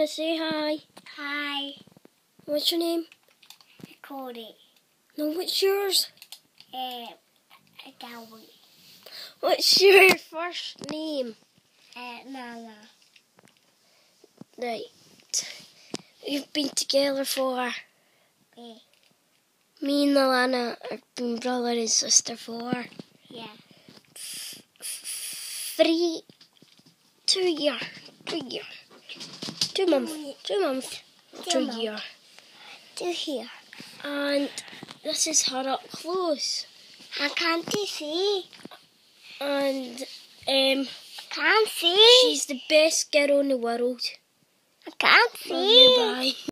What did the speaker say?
Lana, say hi. Hi, What's your name? Cody. No, what's yours? Uh. What's your first name? Uh, Nana. Right. We've been together for Me. me and Alana have been brother and sister for Yeah. three, two year, two year, two months, two months, Two two year. To here. And this is her up close. I can't see. And um, Can't see. she's the best girl in the world. I can't see.